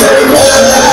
Hallelujah.